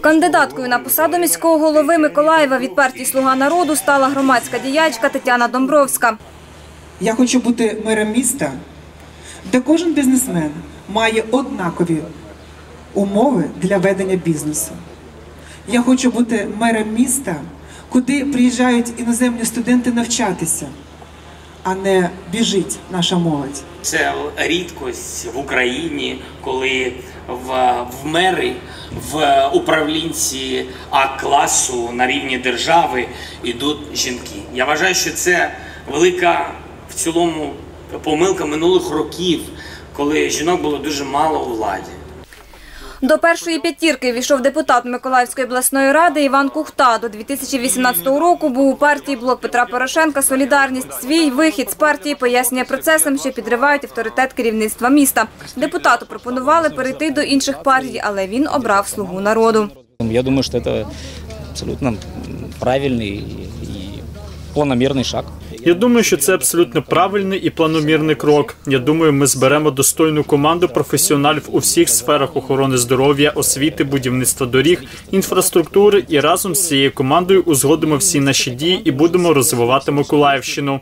Кандидаткою на посаду міського голови Миколаєва від партії Слуга народу стала громадська діячка Тетяна Домбровська. Я хочу бути мером міста, де кожен бізнесмен має однакові умови для ведення бізнесу. Я хочу бути мером міста, куди приїжджають іноземні студенти навчатися, а не біжить наша молодь. Це рідкость в Україні, коли в, в мери, в управлінці А-класу на рівні держави йдуть жінки. Я вважаю, що це велика в цілому помилка минулих років, коли жінок було дуже мало у владі. До першої п'ятірки війшов депутат Миколаївської обласної ради Іван Кухта. До 2018 року був у партії «Блок Петра Порошенка Солідарність». Свій вихід з партії пояснює процесам, що підривають авторитет керівництва міста. Депутату пропонували перейти до інших партій, але він обрав «Слугу народу». Я думаю, что это абсолютно правильный и планомерный шаг. Я думаю, що це абсолютно правильний і планомірний крок. Я думаю, ми зберемо достойну команду професіоналів у всіх сферах охорони здоров'я, освіти, будівництва доріг, інфраструктури і разом з цією командою узгодимо всі наші дії і будемо розвивати Миколаївщину.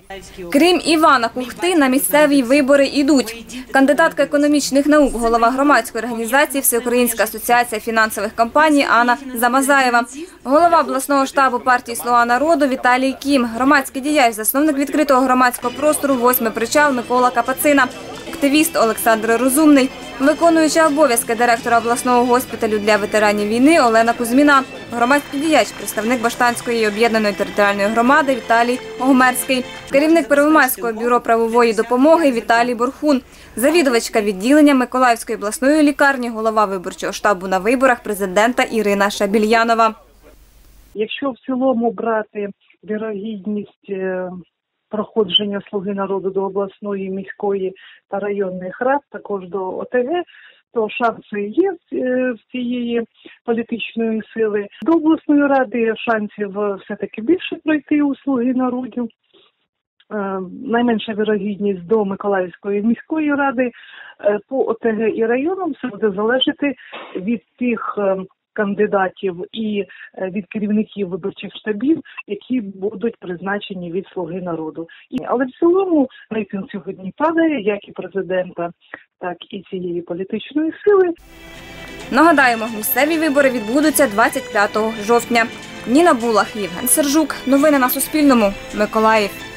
Крім Івана Кухти, на місцеві вибори йдуть. Кандидатка економічних наук, голова громадської організації Всеукраїнська асоціація фінансових компаній Анна Замазаєва, голова обласного штабу партії «Слуга народу» Віталій Кім, громадський діяч, засновник відкритого громадського простору «Восьмий причал» Микола Капацина, активіст Олександр Розумний, виконуюча обов'язки директора обласного госпіталю для ветеранів війни Олена Кузьміна, громадський діяч, представник Баштанської об'єднаної територіальної громади Віталій Огмерський, керівник Первомайського бюро правової допомоги Віталій Борхун, завідувачка відділення Миколаївської обласної лікарні, голова виборчого штабу на виборах президента Ірина Шабільянова. Якщо в цілому брати вірогідність е, проходження слуги народу до обласної, міської та районних рад, також до ОТГ, то шанси є е, в цієї політичної сили. До обласної ради шансів е, все-таки більше пройти у слуги народу. Е, Найменша вірогідність до Миколаївської міської ради Е, по ОТГ і районам все буде залежати від тих е, кандидатів і е, від керівників виборчих штабів, які будуть призначені від слуги народу. І але в цілому рейтинг сьогодні падає, як і президента, так і цієї політичної сили. Нагадаємо, місцеві вибори відбудуться 25 жовтня. Ніна Булах, Євген Сержук. Новини на Суспільному. Миколаїв.